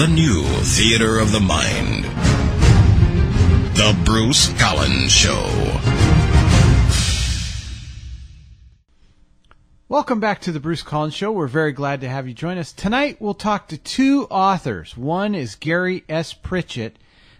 the new theater of the mind. The Bruce Collins Show. Welcome back to the Bruce Collins Show. We're very glad to have you join us. Tonight we'll talk to two authors. One is Gary S. Pritchett,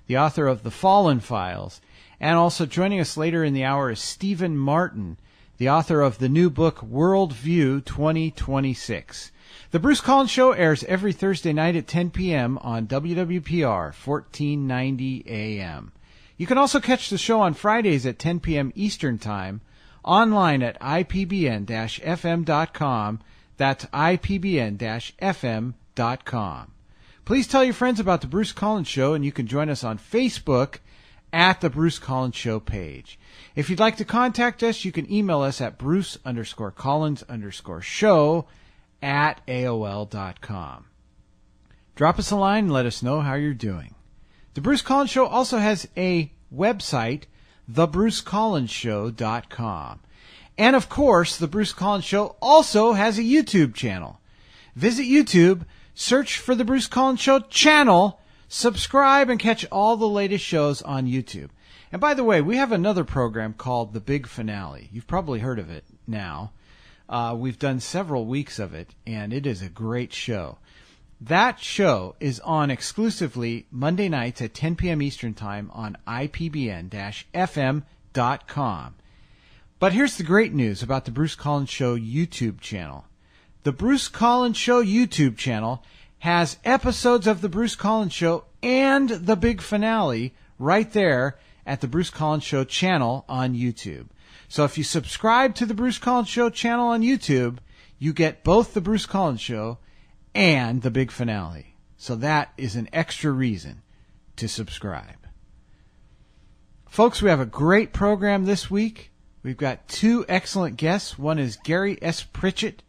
the author of The Fallen Files, and also joining us later in the hour is Stephen Martin, the author of the new book Worldview 2026. The Bruce Collins Show airs every Thursday night at 10 p.m. on WWPR 1490 AM. You can also catch the show on Fridays at 10 p.m. Eastern Time online at ipbn-fm.com. That's ipbn-fm.com. Please tell your friends about the Bruce Collins Show, and you can join us on Facebook at the Bruce Collins Show page. If you'd like to contact us, you can email us at bruce underscore collins underscore show at AOL.com. Drop us a line and let us know how you're doing. The Bruce Collins Show also has a website, thebrucecollinsshow.com. And of course, the Bruce Collins Show also has a YouTube channel. Visit YouTube, search for the Bruce Collins Show channel, subscribe, and catch all the latest shows on YouTube. And by the way, we have another program called The Big Finale. You've probably heard of it now. Uh, we've done several weeks of it, and it is a great show. That show is on exclusively Monday nights at 10 p.m. Eastern Time on ipbn-fm.com. But here's the great news about the Bruce Collins Show YouTube channel. The Bruce Collins Show YouTube channel has episodes of the Bruce Collins Show and the big finale right there at the Bruce Collins Show channel on YouTube. So if you subscribe to the Bruce Collins Show channel on YouTube, you get both the Bruce Collins Show and the big finale. So that is an extra reason to subscribe. Folks, we have a great program this week. We've got two excellent guests. One is Gary S. Pritchett,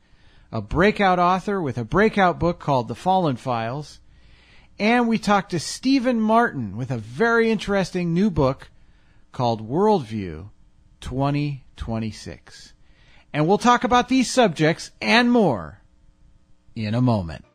a breakout author with a breakout book called The Fallen Files. And we talked to Stephen Martin with a very interesting new book called Worldview 2026. And we'll talk about these subjects and more in a moment.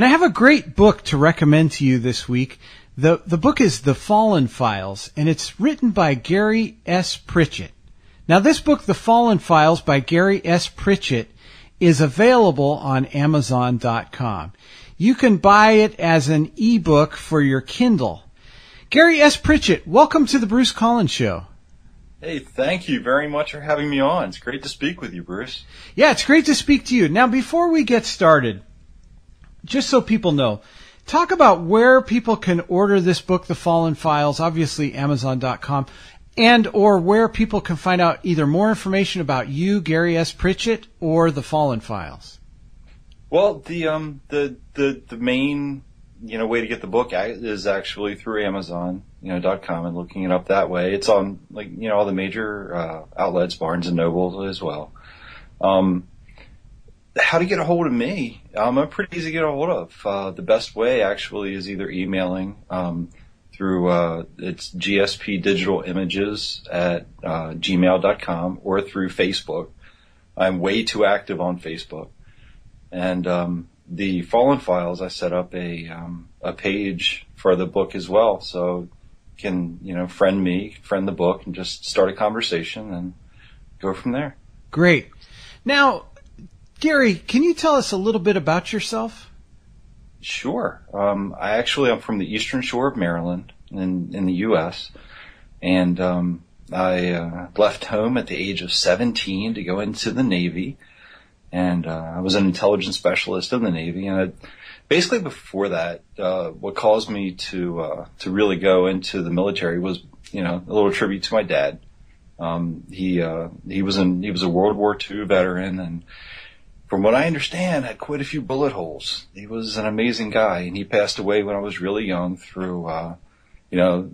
And I have a great book to recommend to you this week. The, the book is The Fallen Files, and it's written by Gary S. Pritchett. Now, this book, The Fallen Files by Gary S. Pritchett, is available on Amazon.com. You can buy it as an ebook for your Kindle. Gary S. Pritchett, welcome to the Bruce Collins Show. Hey, thank you very much for having me on. It's great to speak with you, Bruce. Yeah, it's great to speak to you. Now, before we get started, just so people know, talk about where people can order this book, The Fallen Files, obviously Amazon.com, and or where people can find out either more information about you, Gary S. Pritchett, or The Fallen Files. Well, the um the the the main you know way to get the book is actually through Amazon, you know dot com, and looking it up that way. It's on like you know all the major uh, outlets, Barnes and Noble as well. Um, how to get a hold of me. Um, I'm pretty easy to get a hold of. Uh, the best way actually is either emailing um, through uh, it's GSP Digital Images at uh, gmail.com or through Facebook. I'm way too active on Facebook. And um, the Fallen Files, I set up a um, a page for the book as well, so can you know friend me, friend the book, and just start a conversation and go from there. Great. Now, Gary, can you tell us a little bit about yourself? Sure. Um, I actually am from the Eastern Shore of Maryland in in the U.S. and um, I uh, left home at the age of 17 to go into the Navy, and uh, I was an intelligence specialist in the Navy. And I, basically, before that, uh, what caused me to uh, to really go into the military was, you know, a little tribute to my dad. Um, he uh, he was in he was a World War II veteran and from what I understand, had quite a few bullet holes. He was an amazing guy, and he passed away when I was really young through, uh, you know,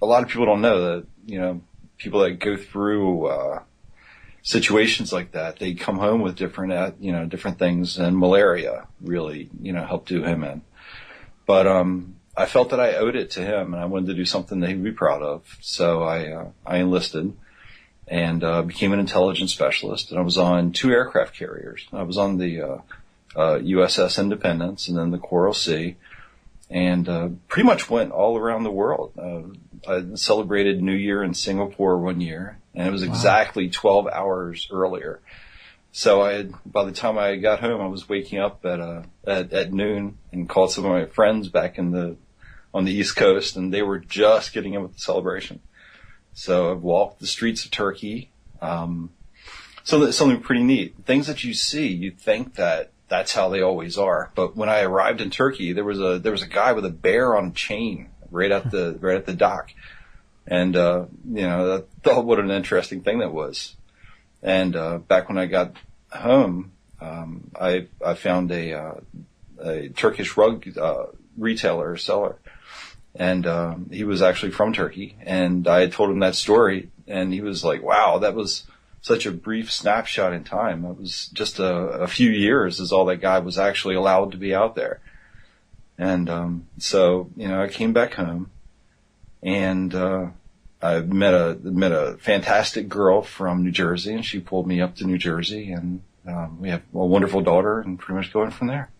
a lot of people don't know that, you know, people that go through, uh, situations like that, they come home with different, uh, you know, different things, and malaria really, you know, helped do him in. But um, I felt that I owed it to him, and I wanted to do something that he'd be proud of. So I uh, I enlisted and uh, became an intelligence specialist, and I was on two aircraft carriers. I was on the uh, USS uh, Independence and then the Coral Sea, and uh, pretty much went all around the world. Uh, I celebrated New Year in Singapore one year, and it was exactly wow. 12 hours earlier. So I had, by the time I got home, I was waking up at, uh, at, at noon and called some of my friends back in the, on the East Coast and they were just getting in with the celebration. So I've walked the streets of Turkey. Um, so that's something pretty neat. Things that you see, you think that that's how they always are. But when I arrived in Turkey, there was a, there was a guy with a bear on a chain right at the, right at the dock. And, uh, you know, I thought what an interesting thing that was. And uh, back when I got home, um, I I found a uh, a Turkish rug uh, retailer seller, and um, he was actually from Turkey. And I had told him that story, and he was like, "Wow, that was." Such a brief snapshot in time. It was just a, a few years is all that guy was actually allowed to be out there. And um, so, you know, I came back home, and uh, I met a met a fantastic girl from New Jersey, and she pulled me up to New Jersey, and um, we have a wonderful daughter, and pretty much going from there.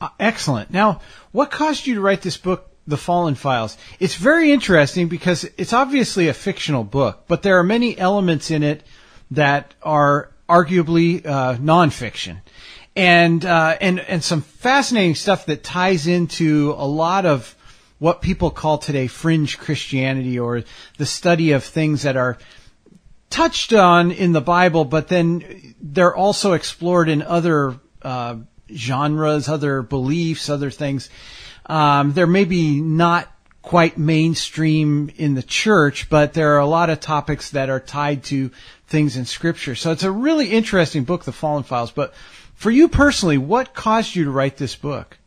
Uh, excellent. Now, what caused you to write this book, The Fallen Files? It's very interesting because it's obviously a fictional book, but there are many elements in it that are arguably uh, nonfiction. And uh, and and some fascinating stuff that ties into a lot of what people call today fringe Christianity or the study of things that are touched on in the Bible, but then they're also explored in other uh, genres, other beliefs, other things. Um, they're maybe not quite mainstream in the church, but there are a lot of topics that are tied to things in Scripture. So it's a really interesting book, The Fallen Files. But for you personally, what caused you to write this book?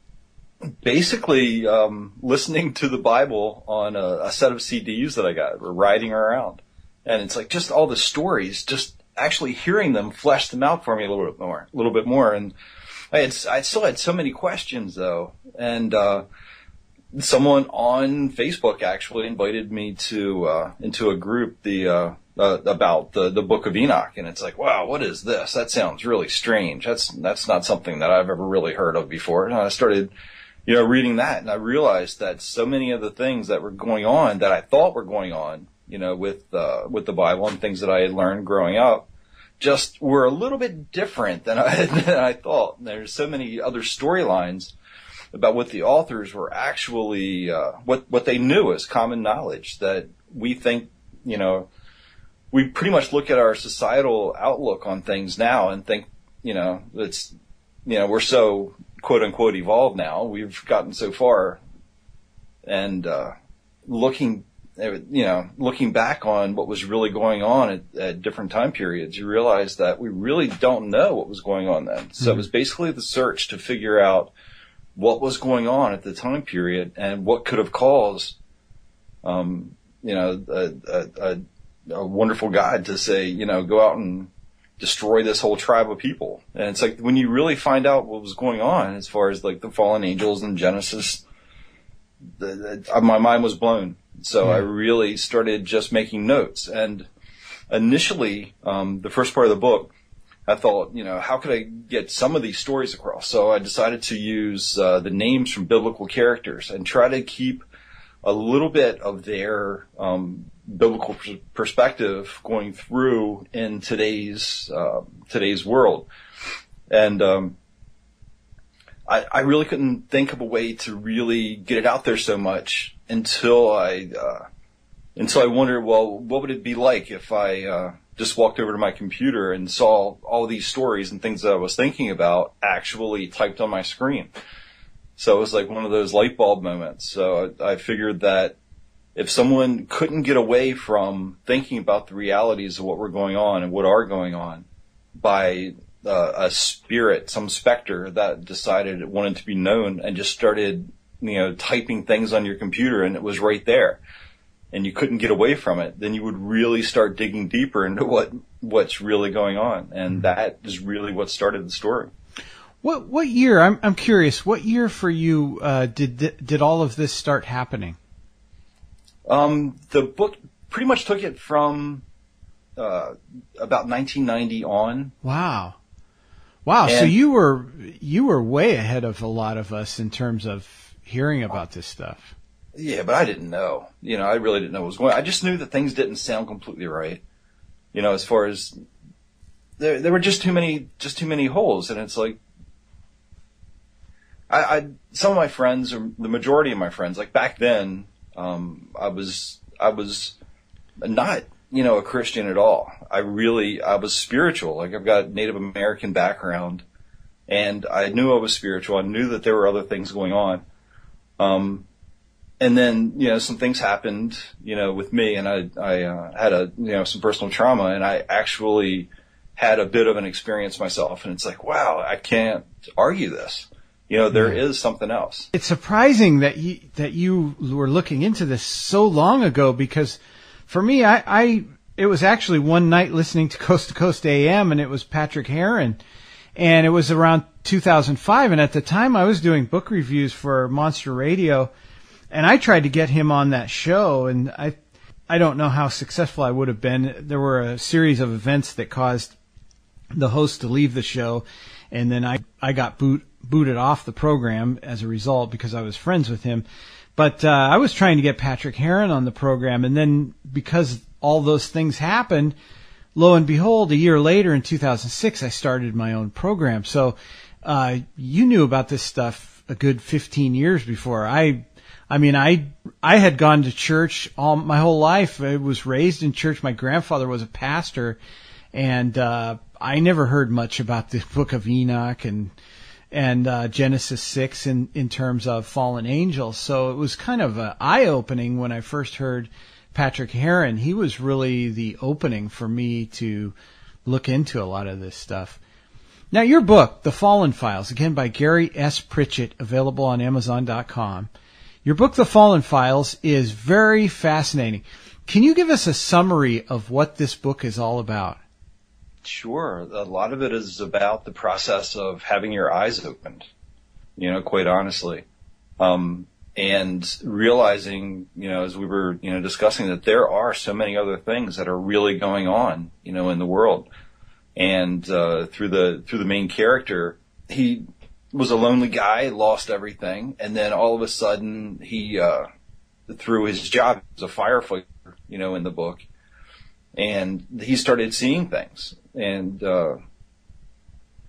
basically um, listening to the Bible on a, a, set of CDs that I got, or riding around, and it's like just all the stories, just actually hearing them flesh them out for me a little bit more, a little bit more, and I had I still had so many questions though, and uh, someone on Facebook actually invited me to uh, into a group the. Uh, uh, about the the Book of Enoch, and it's like, wow, what is this? That sounds really strange. That's that's not something that I've ever really heard of before. And I started you know, reading that and I realized that so many of the things that were going on that I thought were going on, you know, with, uh, with the Bible and things that I had learned growing up just were a little bit different than I, than I thought. There's so many other storylines about what the authors were actually, uh, what, what they knew as common knowledge that we think, you know, we pretty much look at our societal outlook on things now and think, you know, it's, you know, we're so quote unquote evolved now. We've gotten so far, and uh, looking, you know, looking back on what was really going on at, at, different time periods, you realize that we really don't know what was going on then. So mm-hmm. it was basically the search to figure out what was going on at the time period and what could have caused, um, you know, a, a, a, wonderful God to say, you know, go out and destroy this whole tribe of people. And it's like when you really find out what was going on as far as like the fallen angels and Genesis, the, the, uh, my mind was blown. So yeah. I really started just making notes. And initially, um, the first part of the book, I thought, you know, how could I get some of these stories across? So I decided to use uh, the names from biblical characters and try to keep a little bit of their um, biblical perspective going through in today's uh, today's world, and um, I, I, really couldn't think of a way to really get it out there so much until I uh, until I wondered, well, what would it be like if I uh, just walked over to my computer and saw all these stories and things that I was thinking about actually typed on my screen. So it was like one of those light bulb moments. So I, figured that if someone couldn't get away from thinking about the realities of what were going on and what are going on by uh, a spirit, some specter that decided it wanted to be known and just started, you know, typing things on your computer and it was right there and you couldn't get away from it, then you would really start digging deeper into what, what's really going on. And that is really what started the story. What, what year, I'm, I'm curious, what year for you, uh, did, did all of this start happening? Um, the book pretty much took it from, uh, about 1990 on. Wow. Wow. And- so you were you were way ahead of a lot of us in terms of hearing about this stuff. Yeah, but I didn't know. You know, I really didn't know what was going. On. I just knew that things didn't sound completely right. You know, as far as there, there were just too many, just too many holes, and it's like, I, I, some of my friends, or the majority of my friends, like back then, um, I was, I was not, you know, a Christian at all. I really, I was spiritual. Like I've got Native American background, and I knew I was spiritual. I knew that there were other things going on. Um, and then you know some things happened you know with me and i i uh, had a you know some personal trauma and i actually had a bit of an experience myself and it's like wow i can't argue this. You know there is something else. It's surprising that you that you were looking into this so long ago because for me I, I it was actually one night listening to Coast to Coast AM and it was Patrick Heron and it was around 2005 and at the time I was doing book reviews for Monster Radio and I tried to get him on that show and I I don't know how successful I would have been. There were a series of events that caused the host to leave the show, and then I I got boot booted off the program as a result because I was friends with him. But uh, I was trying to get Patrick Heron on the program, and then because all those things happened, lo and behold, a year later in 2006, I started my own program. So uh, you knew about this stuff a good 15 years before I. I mean, I I had gone to church all my whole life. I was raised in church. My grandfather was a pastor, and uh, I never heard much about the Book of Enoch and and uh, Genesis six in in terms of fallen angels. So it was kind of eye opening when I first heard Patrick Heron. He was really the opening for me to look into a lot of this stuff. Now, your book, The Fallen Files, again by Gary S. Pritchett, available on Amazon.com. Your book, The Fallen Files, is very fascinating. Can you give us a summary of what this book is all about? Sure. A lot of it is about the process of having your eyes opened, you know, quite honestly. Um, and realizing, you know, as we were, you know, discussing that there are so many other things that are really going on, you know, in the world. And, uh, through the, through the main character, he was a lonely guy, lost everything. And then all of a sudden he, uh, through his job as a firefighter, you know, in the book, and he started seeing things. And uh,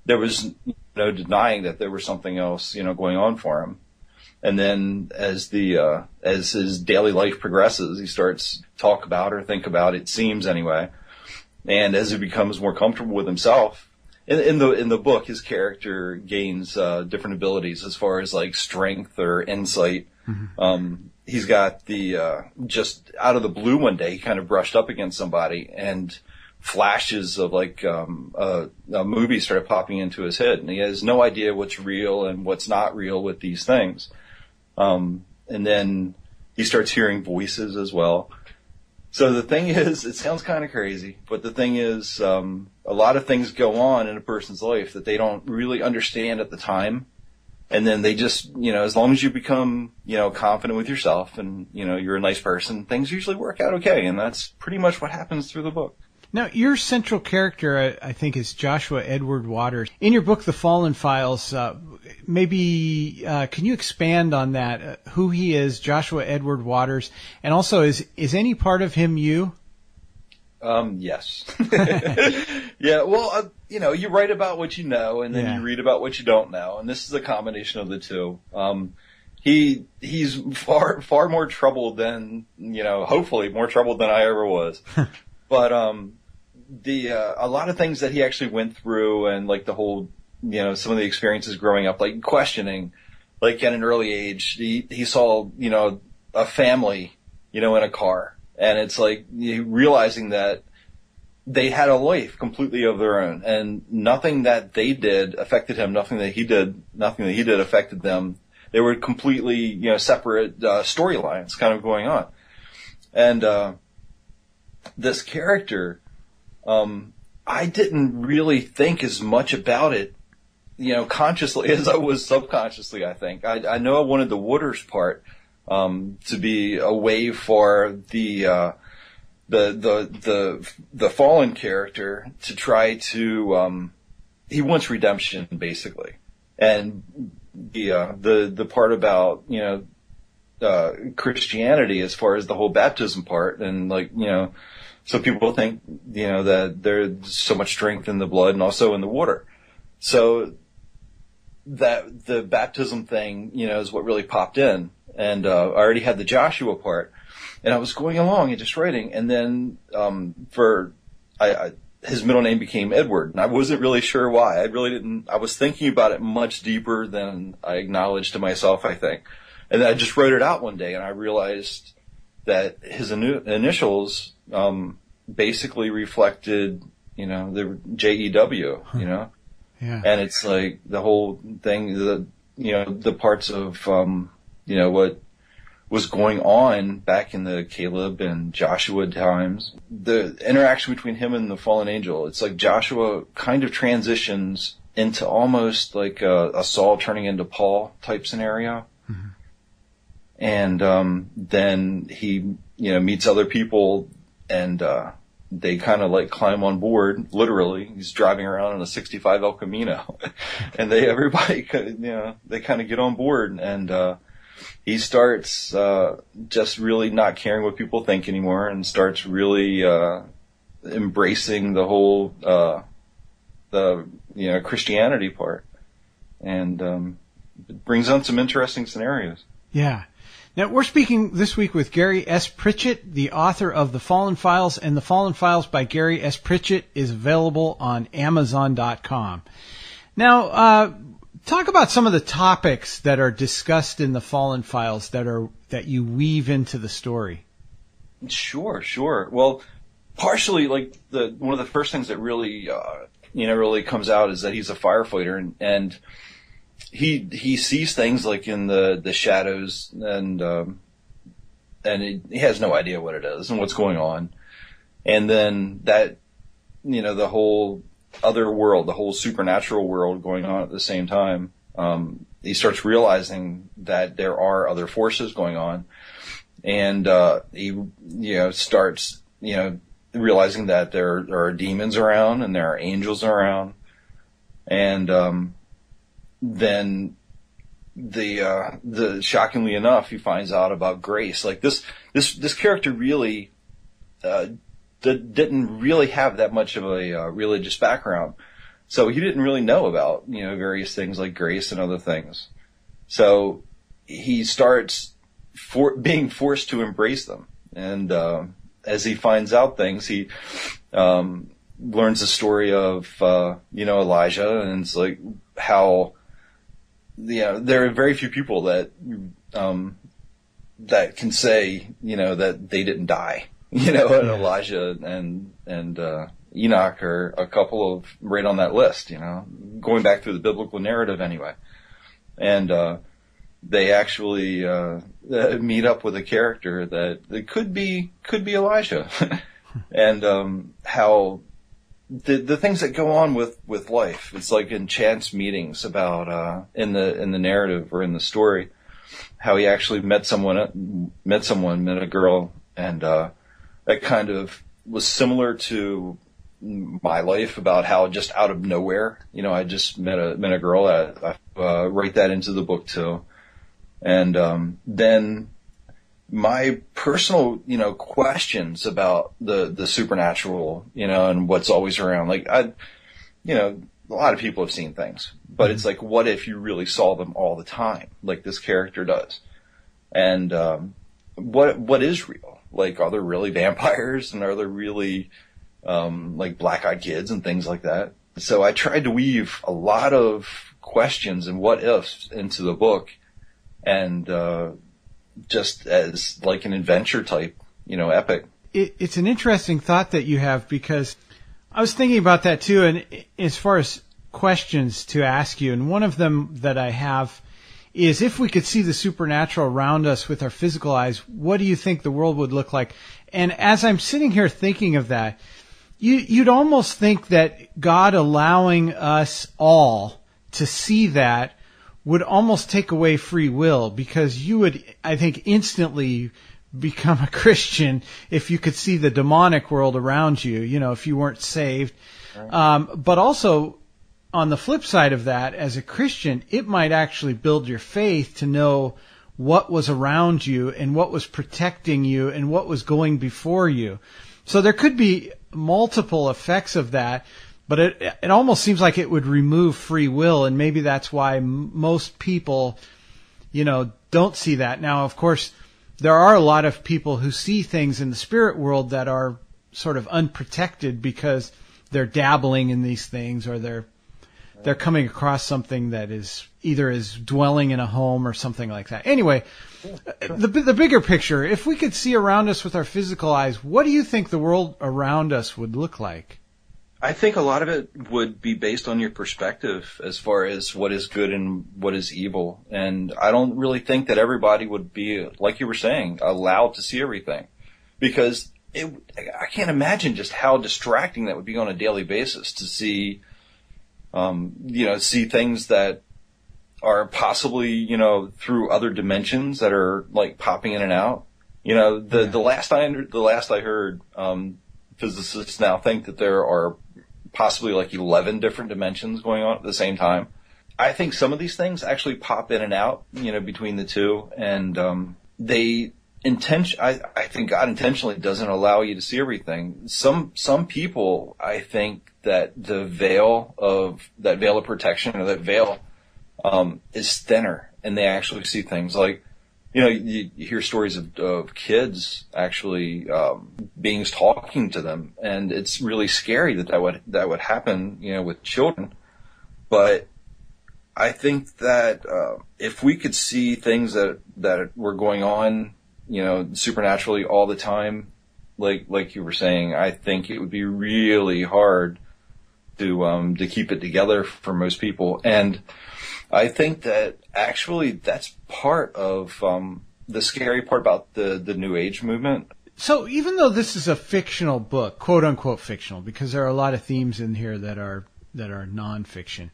there was no denying that there was something else you know going on for him. And then as the uh, as his daily life progresses he starts talk about or think about it seems anyway. And as he becomes more comfortable with himself in, in the in the book his character gains uh, different abilities as far as like strength or insight. Um, he's got the uh, just out of the blue one day he kind of brushed up against somebody and flashes of like um, a, a movie started popping into his head. And he has no idea what's real and what's not real with these things. Um, and then he starts hearing voices as well so the thing is it sounds kind of crazy but the thing is um, a lot of things go on in a person's life that they don't really understand at the time. And then they just you know as long as you become you know confident with yourself and you know you're a nice person things usually work out okay. And that's pretty much what happens through the book. Now, your central character, I, think, is Joshua Edward Waters. In your book, The Fallen Files, uh, maybe uh, can you expand on that? Uh, who he is, Joshua Edward Waters, and also is is any part of him you? Um, yes. yeah, well, uh, you know, you write about what you know and then Yeah. you read about what you don't know, and this is a combination of the two. Um, he, he's far, far more troubled than, you know, hopefully more troubled than I ever was. but, um, the, uh, a lot of things that he actually went through and like the whole, you know, some of the experiences growing up, like questioning, like at an early age, he, he saw, you know, a family, you know, in a car. And it's like realizing that they had a life completely of their own, and nothing that they did affected him. Nothing that he did, nothing that he did affected them. They were completely, you know, separate uh, storylines kind of going on, and uh, this character, um, I didn't really think as much about it, you know, consciously as I was subconsciously. I think I, I know I wanted the Waters part um, to be a way for the uh, the the the the fallen character to try to um, he wants redemption basically, and the uh, the the part about you know uh, Christianity as far as the whole baptism part and like you know so people think you know that there's so much strength in the blood and also in the water, so that the baptism thing you know is what really popped in, and uh, I already had the Joshua part and I was going along and just writing, and then um, for I, I, his middle name became Edward, and I wasn't really sure why. I really didn't. I was thinking about it much deeper than I acknowledged to myself. I think, and I just wrote it out one day, and I realized that his in- initials um, basically reflected, you know, the J E W, you know, yeah, and it's like the whole thing, the you know, the parts of um, you know what was going on back in the Caleb and Joshua times. The interaction between him and the fallen angel, it's like Joshua kind of transitions into almost like a, a Saul turning into Paul type scenario. Mm-hmm. And um, then he, you know, meets other people and uh, they kind of like climb on board, literally. He's driving around in a 65 El Camino. and they, everybody, you know, they kind of get on board and, uh, he starts uh, just really not caring what people think anymore, and starts really uh, embracing the whole uh, the you know Christianity part, and um, brings on some interesting scenarios. Yeah. Now, we're speaking this week with Gary S. Pritchett, the author of The Fallen Files, and The Fallen Files by Gary S. Pritchett is available on Amazon.com. Now, uh, Talk about some of the topics that are discussed in the Fallen Files that are that you weave into the story. Sure, sure. Well, partially like the one of the first things that really uh, you know really comes out is that he's a firefighter and, and he he sees things like in the the shadows and um, and he, he has no idea what it is and what's going on, and then that you know the whole other world, the whole supernatural world going on at the same time. Um, he starts realizing that there are other forces going on, and uh, he you know starts you know realizing that there, there are demons around and there are angels around, and um, then the uh, the shockingly enough, he finds out about grace. Like this this this character really uh, that didn't really have that much of a uh, religious background. So he didn't really know about, you know, various things like grace and other things. So he starts for, being forced to embrace them. And, uh, as he finds out things, he, um, learns the story of, uh, you know, Elijah and it's like how, you know, there are very few people that, um, that can say, you know, that they didn't die. You know, and Elijah and and uh, Enoch are a couple of right on that list. You know, going back through the biblical narrative anyway, and uh, they actually uh, meet up with a character that, that could be could be Elijah, and um, how the the things that go on with with life. It's like in chance meetings about uh, in the in the narrative or in the story, how he actually met someone met someone met a girl and uh, that kind of was similar to my life about how just out of nowhere, you know, I just met a met a girl. I, I uh, write that into the book too, and um, then my personal, you know, questions about the the supernatural, you know, and what's always around. Like I, you know, a lot of people have seen things, but it's like, what if you really saw them all the time, like this character does, and um, what what is real? Like, are there really vampires and are there really, um, like black eyed kids and things like that? So I tried to weave a lot of questions and what ifs into the book and, uh, just as like an adventure type, you know, epic. It, it's an interesting thought that you have because I was thinking about that too, and as far as questions to ask you, and one of them that I have is if we could see the supernatural around us with our physical eyes, what do you think the world would look like? And as I'm sitting here thinking of that, you, you'd almost think that God allowing us all to see that would almost take away free will because you would, I think, instantly become a Christian if you could see the demonic world around you, you know, if you weren't saved. Um, but also, on the flip side of that, as a Christian, it might actually build your faith to know what was around you and what was protecting you and what was going before you. So there could be multiple effects of that, but it it almost seems like it would remove free will, and maybe that's why m- most people, you know, don't see that. Now, of course, there are a lot of people who see things in the spirit world that are sort of unprotected because they're dabbling in these things or they're they're coming across something that is either is dwelling in a home or something like that. Anyway, the the bigger picture, if we could see around us with our physical eyes, what do you think the world around us would look like? I think a lot of it would be based on your perspective as far as what is good and what is evil. And I don't really think that everybody would be, like you were saying, allowed to see everything. Because it, I can't imagine just how distracting that would be on a daily basis to see, um, you know, see things that are possibly, you know, through other dimensions that are like popping in and out. You know, the, the last I, the last I heard, um, physicists now think that there are possibly like 11 different dimensions going on at the same time. I think some of these things actually pop in and out, you know, between the two and, um, they intention, I, I think God intentionally doesn't allow you to see everything. Some, some people, I think that the veil of, that veil of protection or that veil, um, is thinner and they actually see things like, you know, you, you hear stories of, of kids actually um, beings talking to them, and it's really scary that that would that would happen, you know, with children. But I think that uh, if we could see things that that were going on, you know, supernaturally all the time, like like you were saying, I think it would be really hard to um, to keep it together for most people, and I think that actually that's part of um, the scary part about the the New Age movement. So even though this is a fictional book, quote unquote fictional, because there are a lot of themes in here that are that are nonfiction,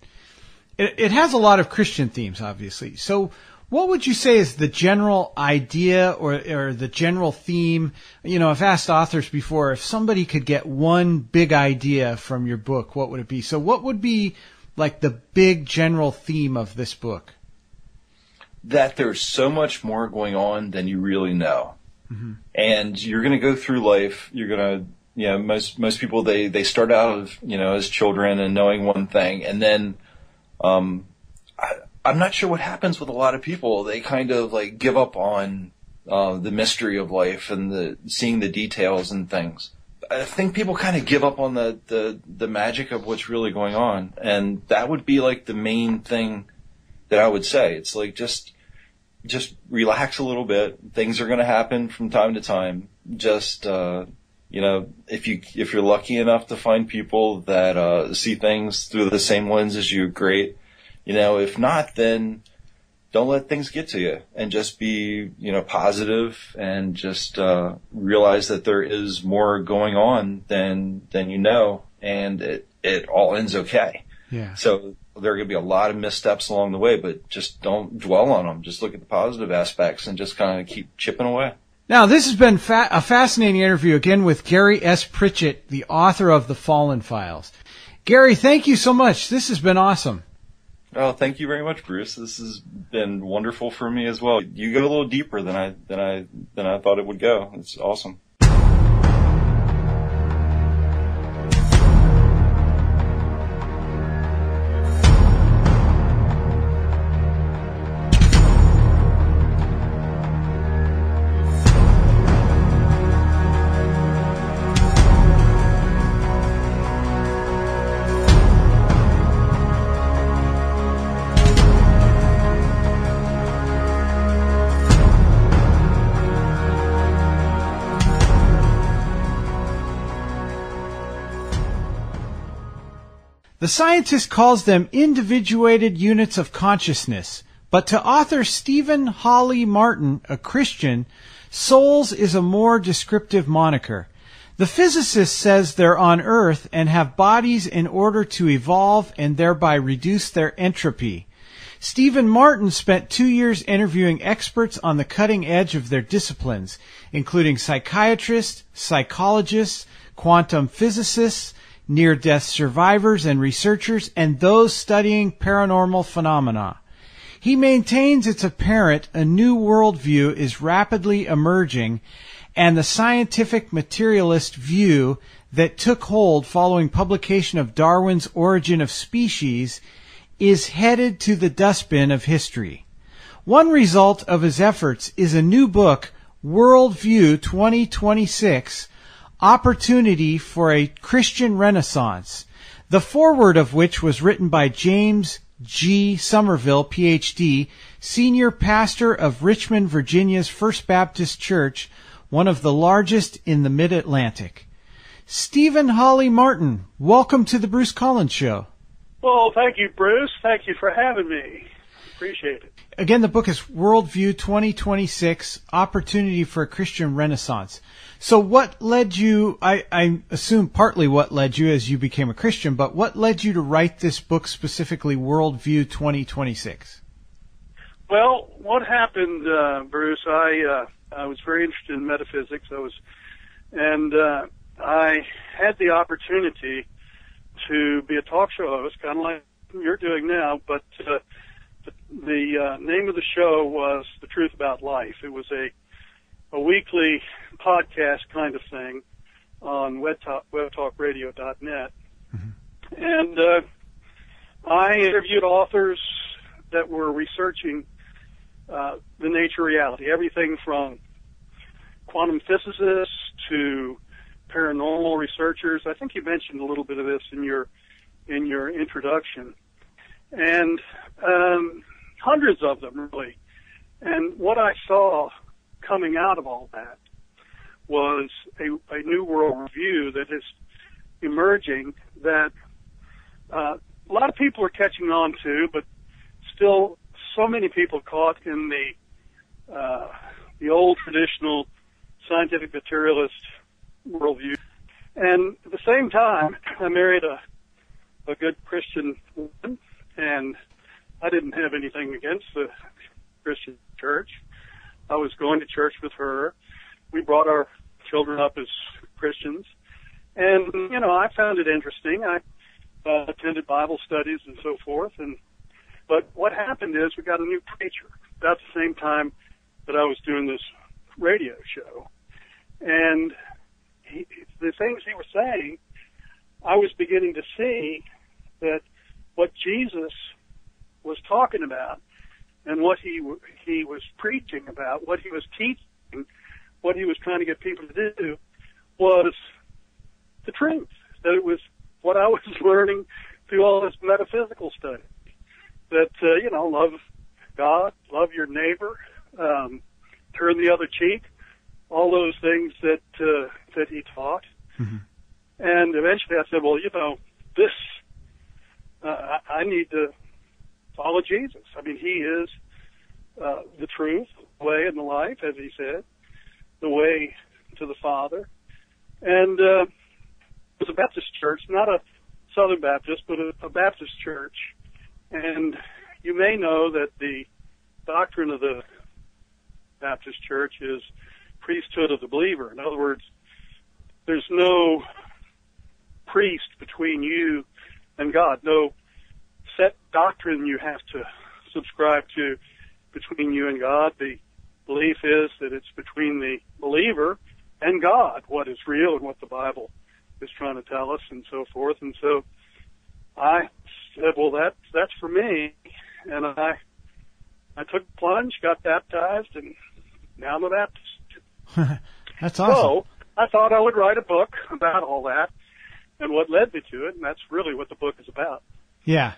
it, it has a lot of Christian themes, obviously. So what would you say is the general idea or, or the general theme? You know, I've asked authors before if somebody could get one big idea from your book, what would it be? So what would be like the big general theme of this book? That there's so much more going on than you really know. Mm-hmm. And you're going to go through life, you're going to, you know, most, most people, they, they start out of, you know, as children and knowing one thing. And then, um, I, I'm not sure what happens with a lot of people. They kind of like give up on, uh, the mystery of life and the, seeing the details and things. I think people kind of give up on the, the, the magic of what's really going on. And that would be like the main thing that I would say. It's like just, just relax a little bit. Things are going to happen from time to time. Just, uh, you know, if you, if you're lucky enough to find people that, uh, see things through the same lens as you, great. You know, if not, then, don't let things get to you and just be, you know, positive and just, uh, realize that there is more going on than, than you know and it, it all ends okay. Yeah. So there are going to be a lot of missteps along the way, but just don't dwell on them. Just look at the positive aspects and just kind of keep chipping away. Now, this has been fa- a fascinating interview again with Gary S. Pritchett, the author of The Fallen Files. Gary, thank you so much. This has been awesome. Oh, thank you very much, Bruce. This has been wonderful for me as well. You go a little deeper than I than I than I thought it would go. It's awesome. The scientist calls them individuated units of consciousness, but to author Stephen Hawley Martin, a Christian, souls is a more descriptive moniker. The physicist says they're on Earth and have bodies in order to evolve and thereby reduce their entropy. Stephen Martin spent two years interviewing experts on the cutting edge of their disciplines, including psychiatrists, psychologists, quantum physicists, near death survivors and researchers, and those studying paranormal phenomena. He maintains it's apparent a new worldview is rapidly emerging, and the scientific materialist view that took hold following publication of Darwin's Origin of Species is headed to the dustbin of history. One result of his efforts is a new book, Worldview 2026, Opportunity for a Christian Renaissance, the foreword of which was written by James G. Somerville, PhD, senior pastor of Richmond, Virginia's First Baptist Church, one of the largest in the mid Atlantic. Stephen Hawley Martin, welcome to the Bruce Collins Show. Well, thank you, Bruce. Thank you for having me. Appreciate it. Again, the book is Worldview 2026 Opportunity for a Christian Renaissance. So, what led you? I, I, assume partly what led you as you became a Christian, but what led you to write this book specifically, Worldview 2026? Well, what happened, uh, Bruce? I uh, I was very interested in metaphysics. I was, and uh, I had the opportunity to be a talk show host, kind of like you're doing now. But uh, the, the uh, name of the show was "The Truth About Life." It was a a weekly podcast kind of thing on webtalk, webtalkradio.net, mm-hmm. and uh, I interviewed authors that were researching uh, the nature of reality, everything from quantum physicists to paranormal researchers. I think you mentioned a little bit of this in your in your introduction, and um, hundreds of them really. And what I saw coming out of all that was a, a new world review that is emerging that uh, a lot of people are catching on to, but still so many people caught in the uh, the old traditional scientific materialist worldview. And at the same time, I married a a good Christian woman, and I didn't have anything against the Christian church. I was going to church with her. We brought our children up as Christians, and you know, I found it interesting. I uh, attended Bible studies and so forth, and but what happened is we got a new preacher about the same time that I was doing this radio show, and he, the things he was saying, I was beginning to see that what Jesus was talking about and what he he was preaching about, what he was teaching, what he was trying to get people to do was the truth. That it was what I was learning through all this metaphysical study. That uh, you know, love God, love your neighbor, um, turn the other cheek, all those things that uh, that he taught. Mm-hmm. And eventually, I said, well, you know, this uh, I, I need to follow Jesus. I mean, he is uh, the truth, the way, and the life, as he said, the way to the Father. And uh, it was a Baptist church, not a Southern Baptist, but a, a Baptist church. And you may know that the doctrine of the Baptist church is priesthood of the believer. In other words, there's no priest between you and God, no set doctrine you have to subscribe to between you and God. The belief is that it's between the believer and God, what is real and what the Bible is trying to tell us and so forth. And so I said, well, that's, that's for me. And I, I took the plunge, got baptized, and now I'm a Baptist. that's awesome. So I thought I would write a book about all that and what led me to it, and that's really what the book is about. Yeah.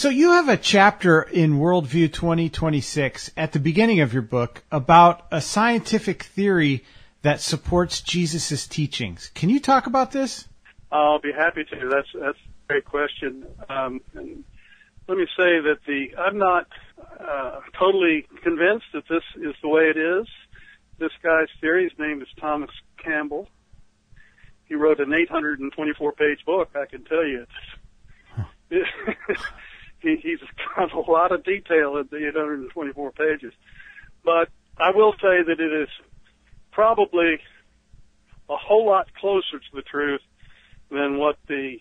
So you have a chapter in Worldview 2026 at the beginning of your book about a scientific theory that supports Jesus' teachings. Can you talk about this? I'll be happy to. That's that's a great question. Um, and let me say that the I'm not uh, totally convinced that this is the way it is. This guy's theory, his name is Thomas Campbell. He wrote an 824 page book. I can tell you, it's, he, he's got a lot of detail in the 824 pages. But I will say that it is probably a whole lot closer to the truth than what the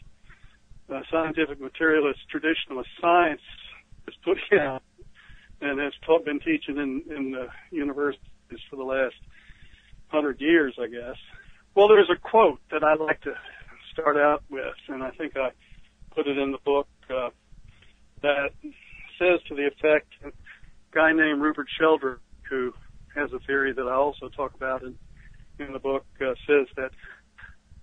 uh, scientific materialist traditionalist science is putting out and has taught, been teaching in, in the universities for the last hundred years, I guess. Well, there's a quote that I like to start out with, and I think I put it in the book uh, that says to the effect, a guy named Rupert Sheldrake, who has a theory that I also talk about in, in the book, uh, says that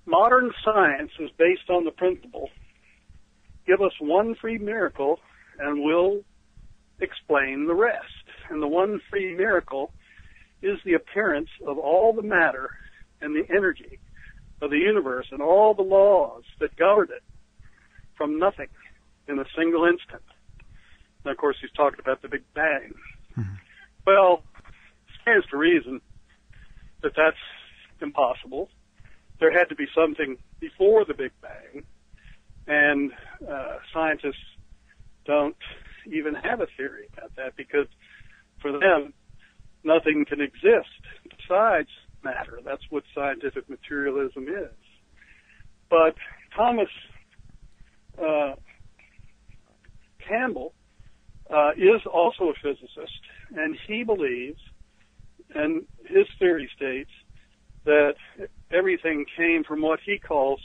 modern science is based on the principle give us one free miracle and we'll explain the rest. And the one free miracle is the appearance of all the matter and the energy of the universe and all the laws that govern it from nothing in a single instant. And of course, he's talking about the Big Bang. Mm-hmm. Well, stands to reason that that's impossible. There had to be something before the Big Bang, and uh, scientists don't even have a theory about that because for them, nothing can exist besides matter. That's what scientific materialism is. But Thomas uh, Campbell uh, is also a physicist, and he believes, and his theory states, that everything came from what he calls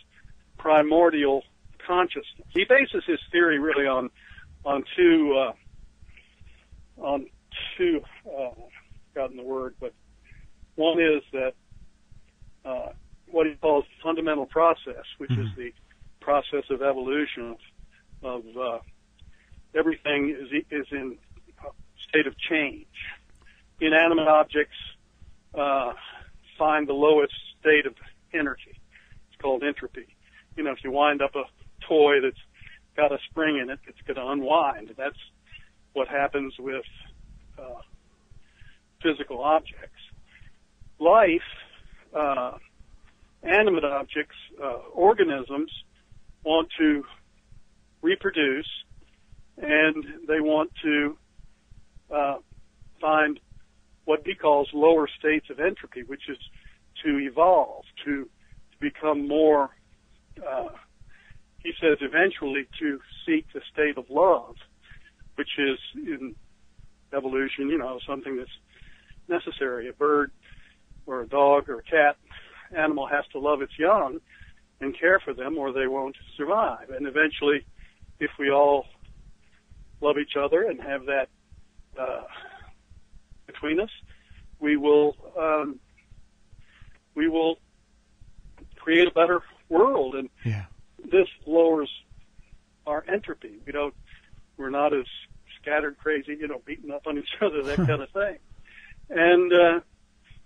primordial consciousness. He bases his theory really on on two uh, on two uh, gotten the word, but one is that uh, what he calls fundamental process, which mm-hmm. is the process of evolution of, of uh, everything is is in a state of change. Inanimate objects uh, find the lowest state of energy. It's called entropy. You know, if you wind up a toy that's got a spring in it, it's going to unwind. That's what happens with uh, physical objects. Life, uh, animate objects, uh, organisms want to reproduce and they want to uh, find what he calls lower states of entropy, which is to evolve, to, to become more uh, he says eventually to seek the state of love, which is in evolution, you know, something that's necessary. A bird or a dog or a cat animal has to love its young and care for them or they won't survive. And eventually, if we all love each other and have that uh, between us, we will um, we will create a better world. And yeah this lowers our entropy. We don't, we're not as scattered crazy, you know, beating up on each other, that kind of thing. And, uh,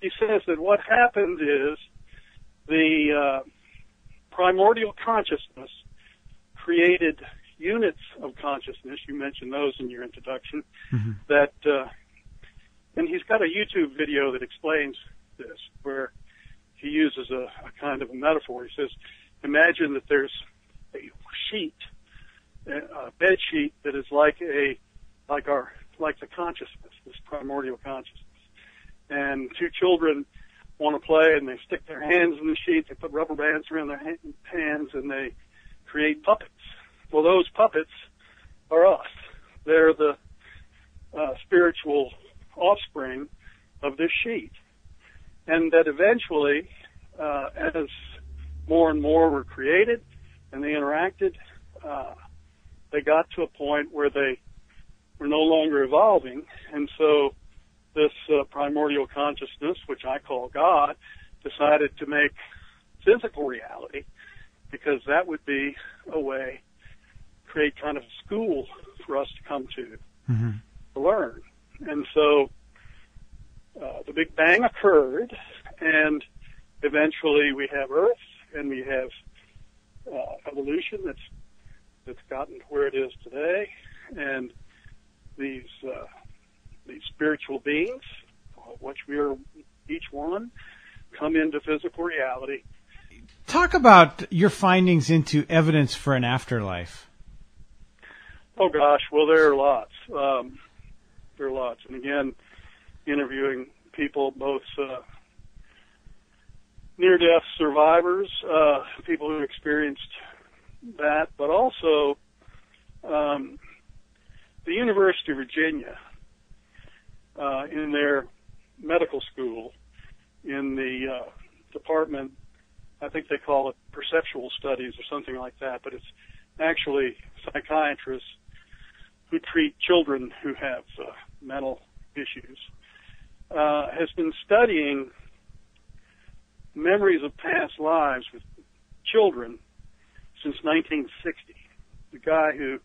he says that what happened is the, uh, primordial consciousness created units of consciousness. You mentioned those in your introduction. Mm-hmm. That, uh, and he's got a YouTube video that explains this, where he uses a, a kind of a metaphor. He says, imagine that there's a sheet, a bed sheet that is like a, like our, like the consciousness, this primordial consciousness. And two children want to play and they stick their hands in the sheet, they put rubber bands around their hands and they create puppets. Well, those puppets are us. They're the uh, spiritual offspring of this sheet. And that eventually, uh, as more and more were created and they interacted, uh, they got to a point where they were no longer evolving. And so this uh, primordial consciousness, which I call God, decided to make physical reality because that would be a way create kind of a school for us to come to mm-hmm. to learn. And so uh, the Big Bang occurred, and eventually we have Earth, and we have uh, evolution that's that's gotten to where it is today, and these uh, these spiritual beings, which we are each one, come into physical reality. Talk about your findings into evidence for an afterlife. Oh gosh, well there are lots. Um, there are lots, and again, interviewing people, both uh, near-death survivors, uh, people who experienced that, but also um, the University of Virginia uh, in their medical school in the uh, department. I think they call it perceptual studies or something like that, but it's actually psychiatrists who treat children who have uh, mental issues, uh, has been studying memories of past lives with children since 1960. The guy who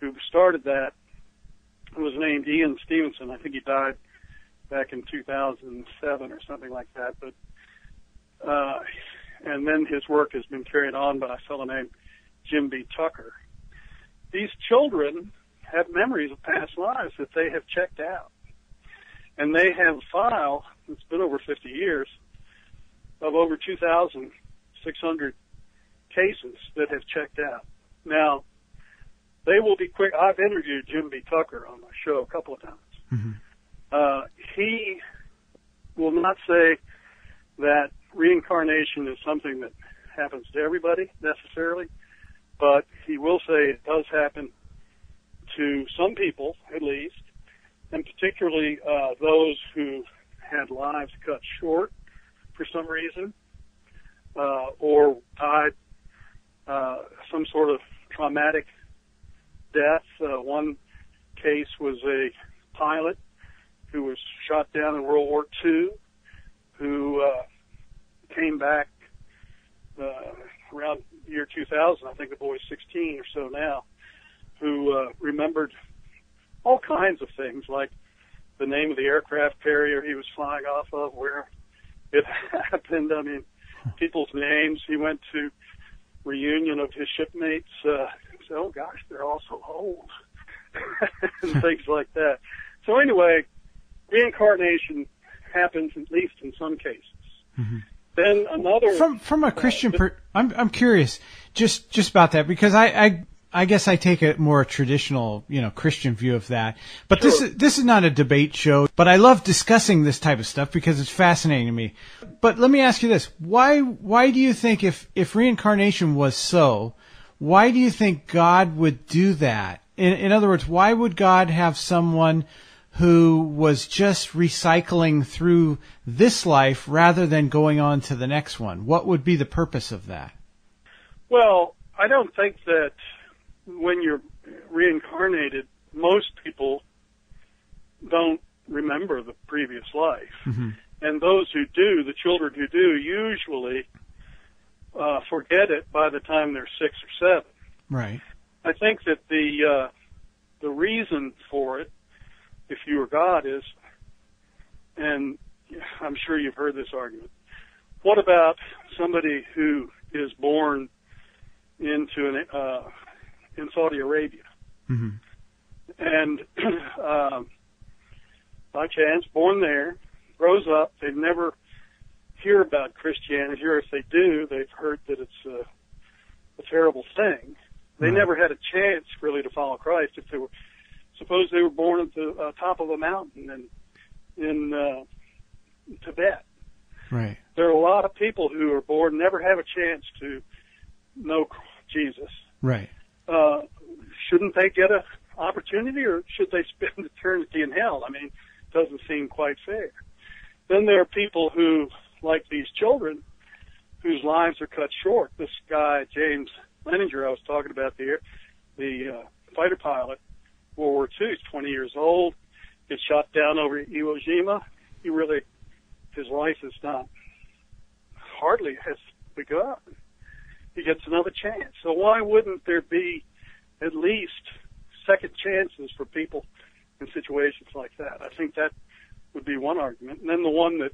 who started that was named Ian Stevenson. I think he died back in 2007 or something like that. But uh, and then his work has been carried on by a fellow named Jim B. Tucker. These children have memories of past lives that they have checked out. And they have a file, it's been over 50 years, of over 2,600 cases that have checked out. Now, they will be quick. I've interviewed Jim B. Tucker on my show a couple of times. Mm-hmm. Uh, he will not say that reincarnation is something that happens to everybody necessarily, but he will say it does happen to some people, at least, and particularly uh, those who had lives cut short for some reason, uh, or died uh, some sort of traumatic death. Uh, one case was a pilot who was shot down in World War II, who uh, came back uh, around year 2000. I think the boy's 16 or so now who uh, remembered all kinds of things like the name of the aircraft carrier he was flying off of, where it happened. I mean, people's names. He went to reunion of his shipmates. Uh, said, "Oh gosh, they're all so old," and things like that. So anyway, reincarnation happens at least in some cases. Mm-hmm. Then another from from a Christian, uh, per, I'm I'm curious just just about that because I I I guess I take a more traditional, you know, Christian view of that. But sure. this is this is not a debate show. But I love discussing this type of stuff because it's fascinating to me. But let me ask you this: why why do you think if if reincarnation was so, why do you think God would do that? In, in other words, why would God have someone who was just recycling through this life rather than going on to the next one? What would be the purpose of that? Well, I don't think that when you're reincarnated, most people don't remember the previous life. Mm-hmm. And those who do, the children who do, usually uh, forget it by the time they're six or seven. Right. I think that the uh, the reason for it, if you were God, is, and I'm sure you've heard this argument. What about somebody who is born into an uh, in Saudi Arabia. Mm-hmm. And uh, by chance, born there, grows up. They never hear about Christianity, or if they do, they've heard that it's a, a terrible thing. They right. never had a chance really to follow Christ. If they were, suppose they were born at the uh, top of a mountain in in uh, Tibet. Right. There are a lot of people who are born never have a chance to know Jesus. Right uh, shouldn't they get an opportunity or should they spend eternity in hell? I mean, it doesn't seem quite fair. Then there are people who, like these children, whose lives are cut short. This guy, James Leininger, I was talking about there, the uh, fighter pilot, World War II, he's 20 years old, gets shot down over Iwo Jima. He really, his life is not, hardly has begun he gets another chance. So why wouldn't there be at least second chances for people in situations like that? I think that would be one argument. And then the one that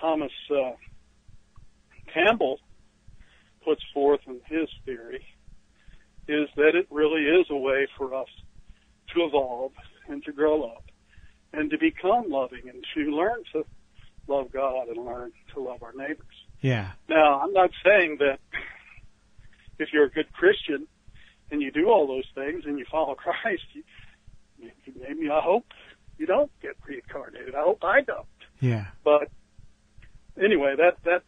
Thomas uh, Campbell puts forth in his theory is that it really is a way for us to evolve and to grow up and to become loving and to learn to love God and learn to love our neighbors. Yeah. Now, I'm not saying that if you're a good Christian and you do all those things and you follow Christ, you, you, maybe I hope you don't get reincarnated. I hope I don't. Yeah. But anyway, that that.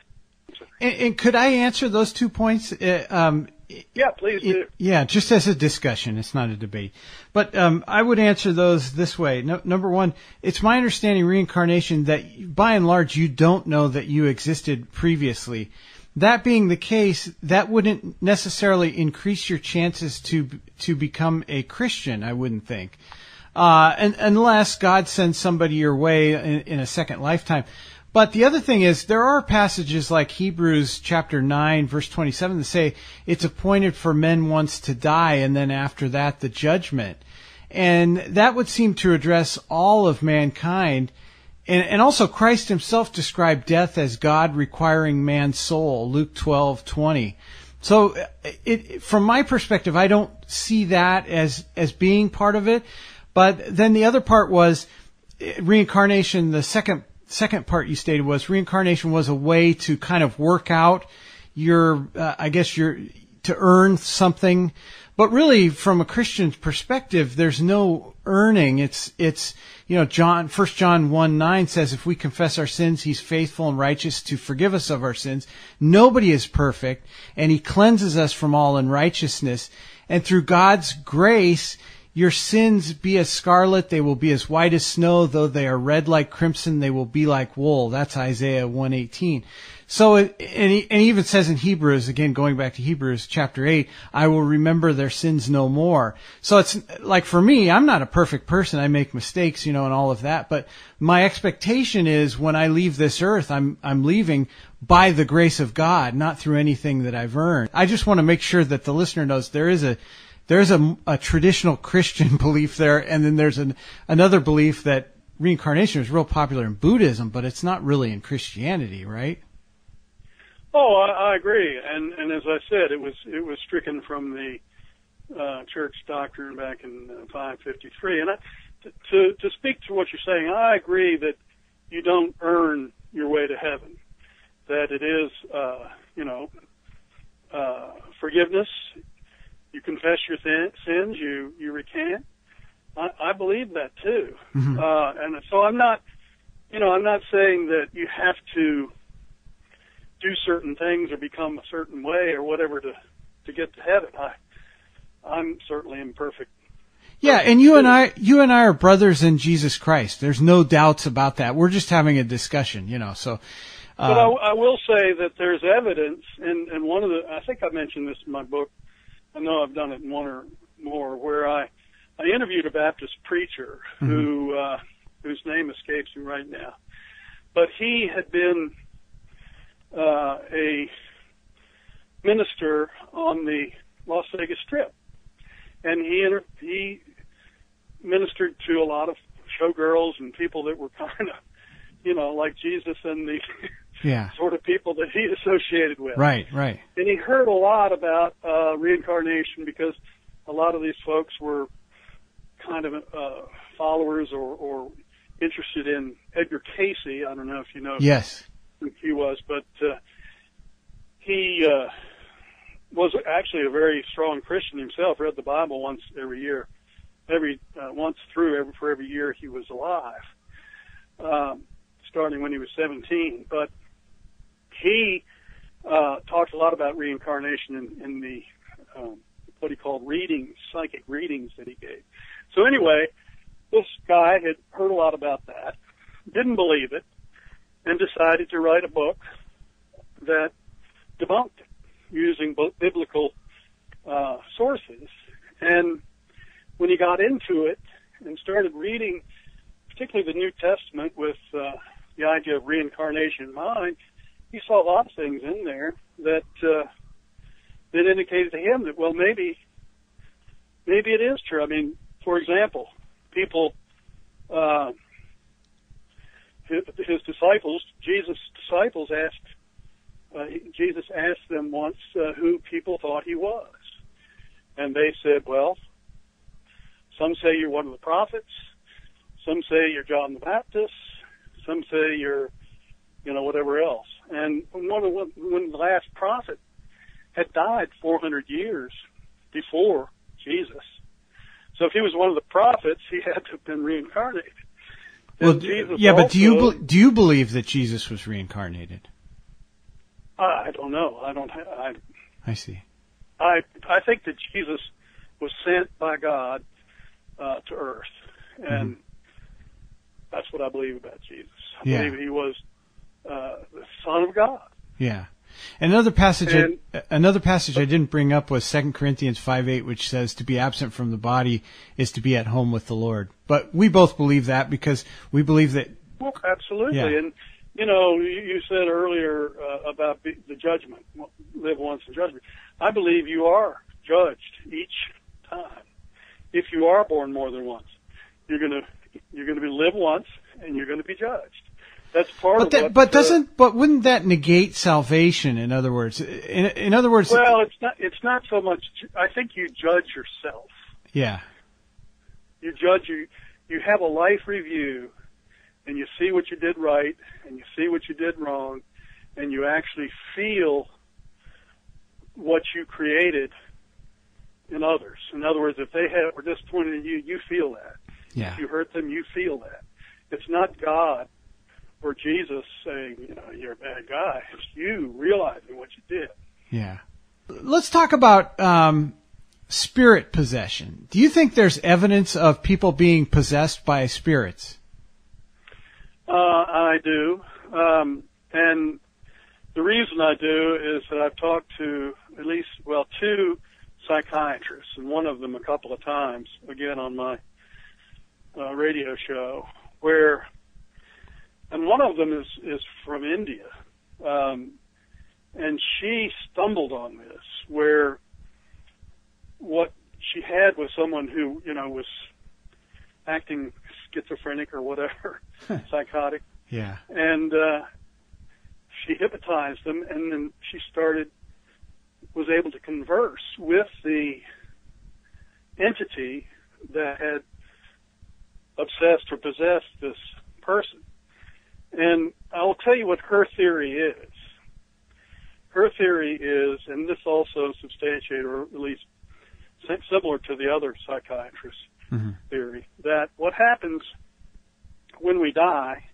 And, and could I answer those two points? Uh, um, Yeah, please do. it- yeah, just as a discussion. It's not a debate. But um, I would answer those this way. No, number one, it's my understanding reincarnation that by and large you don't know that you existed previously. That being the case, that wouldn't necessarily increase your chances to to become a Christian. I wouldn't think. uh, and, unless God sends somebody your way in, in a second lifetime. But the other thing is, there are passages like Hebrews chapter 9, verse 27 that say it's appointed for men once to die, and then after that, the judgment. And that would seem to address all of mankind. And, and also Christ himself described death as God requiring man's soul, Luke 12, 20. So it, from my perspective, I don't see that as, as being part of it. But then the other part was eh, reincarnation. The second, second part you stated was reincarnation was a way to kind of work out your, uh, I guess your, to earn something. But really, from a Christian perspective, there's no earning. It's, it's, you know, John, First John 1 9 says, if we confess our sins, he's faithful and righteous to forgive us of our sins. Nobody is perfect, and he cleanses us from all unrighteousness. And through God's grace, your sins be as scarlet, they will be as white as snow, though they are red like crimson, they will be like wool. That's Isaiah 118. So, it, and, he, and he even says in Hebrews, again, going back to Hebrews chapter 8, I will remember their sins no more. So it's like for me, I'm not a perfect person. I make mistakes, you know, and all of that. But my expectation is when I leave this earth, I'm, I'm leaving by the grace of God, not through anything that I've earned. I just want to make sure that the listener knows there is a, there's a, a traditional Christian belief there, and then there's an, another belief that reincarnation is real popular in Buddhism, but it's not really in Christianity, right? Oh, I, I agree, and and as I said, it was it was stricken from the uh, church doctrine back in uh, 553. And I, to to speak to what you're saying, I agree that you don't earn your way to heaven. That it is, uh, you know, uh, forgiveness. You confess your th- sins. You you recant. I, I believe that too. Mhm. Uh, and so I'm not, you know, I'm not saying that you have to do certain things or become a certain way or whatever to to get to heaven. I I'm certainly imperfect. Yeah, and you and I, you and I are brothers in Jesus Christ. There's no doubts about that. We're just having a discussion, you know. So, uh, But I, I will say that there's evidence, and and one of the I think I mentioned this in my book. I know I've done it in one or more where I I interviewed a Baptist preacher who uh, whose name escapes me right now, but he had been uh, a minister on the Las Vegas Strip, and he inter- he ministered to a lot of showgirls and people that were kind of, you know, like Jesus and the yeah, sort of people that he associated with. right, right. And he heard a lot about uh, reincarnation because a lot of these folks were kind of uh, followers or, or interested in Edgar Cayce. I don't know if you know Yes, he was, but uh, he uh, was actually a very strong Christian himself. Read the Bible once every year, every uh, once through every for every year he was alive, um, starting when he was 17. But he uh, talked a lot about reincarnation in, in the um, what he called readings, psychic readings that he gave. So anyway, this guy had heard a lot about that, didn't believe it, and decided to write a book that debunked using both biblical uh, sources. And when he got into it and started reading, particularly the New Testament with uh, the idea of reincarnation in mind, he saw a lot of things in there that uh, that indicated to him that well maybe maybe it is true. I mean, for example, people uh, his, disciples, Jesus' disciples asked, uh, Jesus asked them once uh, who people thought he was. And they said, well, some say you're one of the prophets. Some say you're John the Baptist. Some say you're, you know, whatever else. And one of the, when the last prophet had died 400 years before Jesus. So if he was one of the prophets, he had to have been reincarnated. Well, Jesus yeah, but do you do you believe that Jesus was reincarnated? I don't know. I don't. I I see. I I think that Jesus was sent by God uh, to Earth, and that's what I believe about Jesus. I Yeah. believe he was uh, the Son of God. Yeah. Another passage, And- I, another passage I didn't bring up was 2 Corinthians 5 8, which says to be absent from the body is to be at home with the Lord. But we both believe that because we believe that, Well, absolutely. Yeah. And you know, you, you said earlier uh, about the judgment, live once in judgment. I believe you are judged each time. If you are born more than once, you're gonna you're gonna be live once, and you're gonna be judged. That's part but of that, what. but uh, doesn't, but wouldn't that negate salvation? In other words, in, in other words, Well, it's not. It's not so much. I think you judge yourself. yeah, You judge you. You have a life review, and you see what you did right, and you see what you did wrong, and you actually feel what you created in others. In other words, if they have, were disappointed in you, you feel that. yeah, If you hurt them, you feel that. It's not God or Jesus saying, you know, you're a bad guy. It's you realizing what you did. yeah. Let's talk about um, spirit possession. Do you think there's evidence of people being possessed by spirits? Uh, I do. Um, and the reason I do is that I've talked to at least, well, two psychiatrists, and one of them a couple of times, again on my uh, radio show, where, and one of them is, is from India. Um, and she stumbled on this, where what she had was someone who, you know, was acting schizophrenic or whatever, psychotic, Yeah, and uh, she hypnotized them, and then she started was able to converse with the entity that had obsessed or possessed this person. And I will tell you what her theory is. Her theory is, and this also substantiated, or at least similar to the other psychiatrists' Mhm. theory, that what happens when we die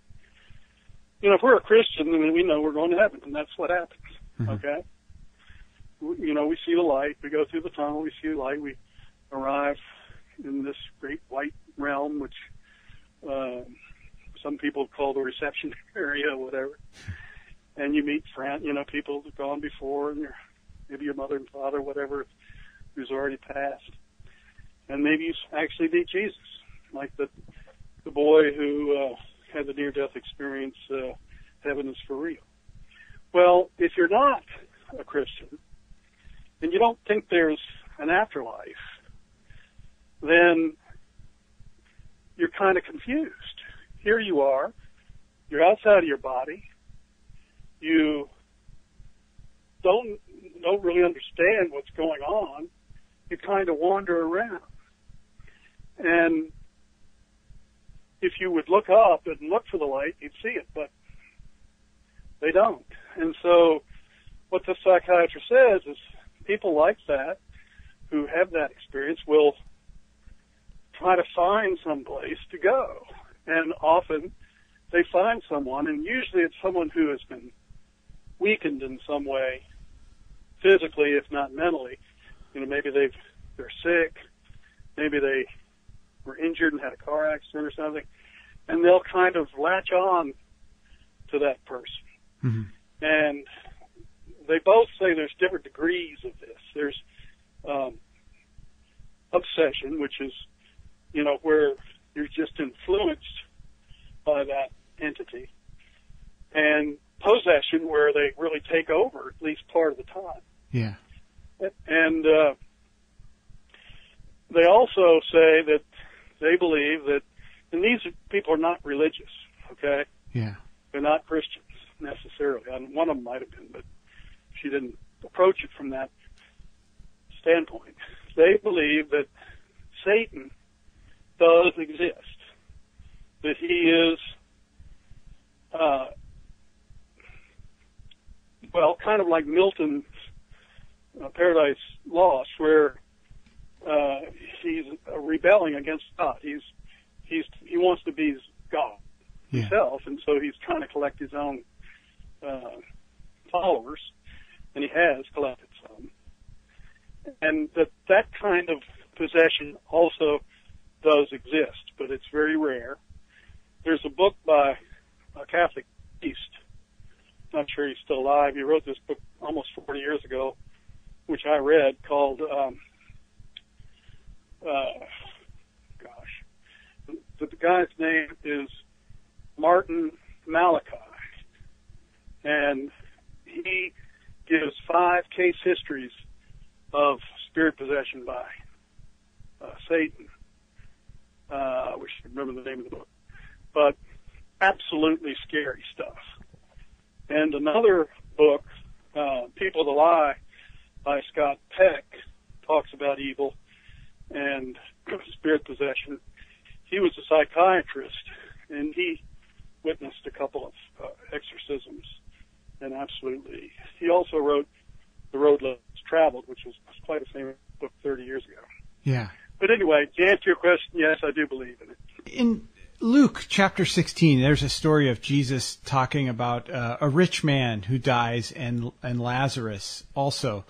you know, if we're a Christian, then we know we're going to heaven, and that's what happens. Mhm. Okay. You know, we see the light. We go through the tunnel. We see the light. We arrive in this great white realm, which um, some people call the reception area, whatever. And you meet friend, you know, people who've gone before, and your maybe your mother and father, whatever, who's already passed, and maybe you actually meet Jesus, like the the boy who uh, had the near death experience. Uh, Heaven is for real. Well, if you're not a Christian and you don't think there's an afterlife, then you're kind of confused. Here you are, you're outside of your body, you don't don't really understand what's going on. You kind of wander around, and if you would look up and look for the light, you'd see it, but they don't. And so, what the psychiatrist says is people like that who have that experience will try to find some place to go. And often they find someone, and usually it's someone who has been weakened in some way, physically, if not mentally. You know, maybe they've they're sick, maybe they were injured and had a car accident or something, and they'll kind of latch on to that person. Mhm. And they both say there's different degrees of this. There's um, obsession, which is, you know, where you're just influenced by that entity, and possession, where they really take over at least part of the time. yeah, And uh, they also say that they believe that, and these people are not religious, okay? yeah, They're not Christians necessarily. And one of them might have been, but she didn't approach it from that standpoint. They does exist, that he is, uh, well, kind of like Milton's uh, Paradise Lost, where uh, he's uh, rebelling against God. He's he's he wants to be God yeah. himself, and so he's trying to collect his own uh, followers, and he has collected some. And that that kind of possession also does exist, but it's very rare. There's a book by a Catholic priest. Not sure he's still alive. He wrote this book almost 40 years ago, which I read, called um, uh, gosh, the, the guy's name is Martin Malachi, and he gives five case histories of spirit possession by uh, Satan. Uh, I wish I could remember the name of the book, but absolutely scary stuff. And another book, uh, People of the Lie, by Scott Peck, talks about evil and spirit possession. He was a psychiatrist, and he witnessed a couple of uh, exorcisms, and absolutely. He also wrote The Road Less Traveled, which was quite a famous book 30 years ago. Yeah. But anyway, to answer your question, yes, I do believe in it. In Luke chapter 16, there's a story of Jesus talking about uh, a rich man who dies and and Lazarus also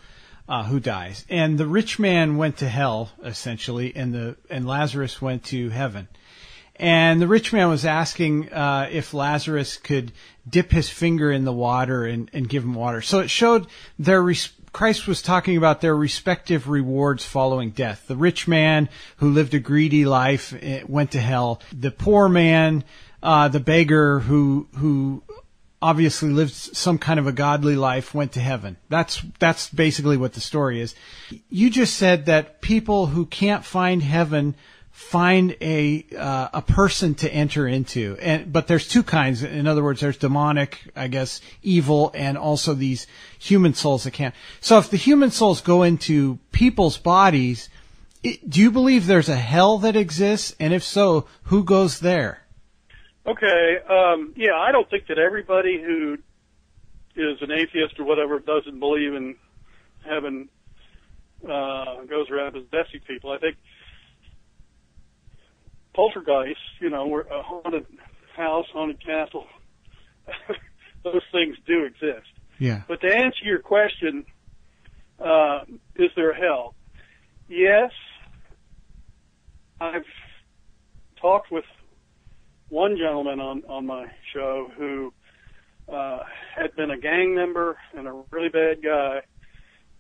uh, who dies. And the rich man went to hell essentially, and the and Lazarus went to heaven. And the rich man was asking uh, if Lazarus could dip his finger in the water and, and give him water. So it showed their res- Christ was talking about their respective rewards following death. The rich man who lived a greedy life eh, went to hell. The poor man, uh, the beggar who who obviously lived some kind of a godly life went to heaven. That's that's basically what the story is. You just said that people who can't find heaven find a uh, a person to enter into. And but there's two kinds. In other words there's demonic i guess evil and also these human souls that can't. So if the human souls go into people's bodies it, do you believe there's a hell that exists? And if so who goes there? Okay, um, yeah, I don't think that everybody who is an atheist or whatever doesn't believe in heaven uh, goes around possessing people. I think poltergeists, you know, we're a haunted house, haunted castle, those things do exist. yeah But to answer your question, uh, is there hell? Yes. I've talked with one gentleman on, on my show who uh, had been a gang member and a really bad guy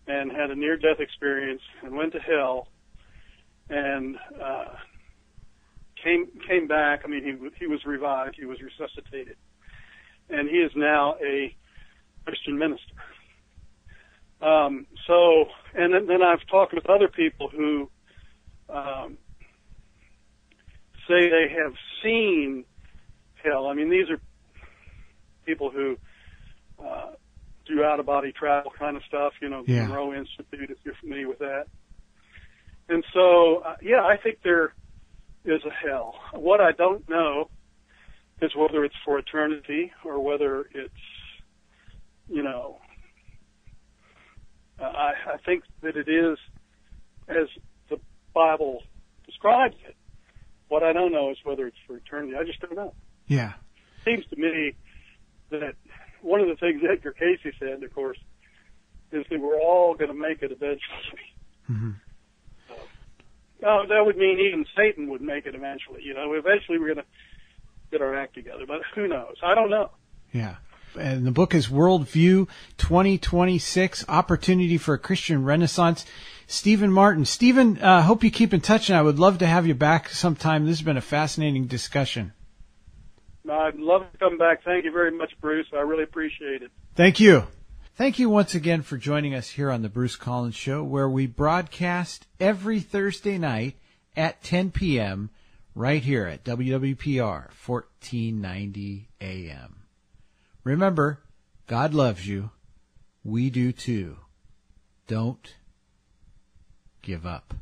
and had a near death experience and went to hell and uh, came came back. I mean, he he was revived. He was resuscitated, and he is now a Christian minister. Um, so, and then, then I've talked with other people who um, say they have seen hell. I mean, these are people who uh, do out of body travel kind of stuff. You know, the Yeah. Monroe Institute, if you're familiar with that. And so, uh, yeah, I think there is a hell. What I don't know is whether it's for eternity or whether it's, you know, uh, I, I think that it is as the Bible describes it. What I don't know is whether it's for eternity. I just don't know. yeah seems to me that one of the things Edgar Cayce said, of course, is that we're all going to make it eventually. Mhm. Oh, that would mean even Satan would make it eventually. You know, eventually we're going to get our act together. But who knows? I don't know. Yeah. And the book is Worldview 2026 Opportunity for a Christian Renaissance. Stephen Martin. Stephen, uh, hope you keep in touch and I would love to have you back sometime. This has been a fascinating discussion. I'd love to come back. Thank you very much, Bruce. I really appreciate it. Thank you. Thank you once again for joining us here on the Bruce Collins Show, where we broadcast every Thursday night at 10 p.m. right here at WWPR 1490 AM. Remember, God loves you. We do too. Don't give up.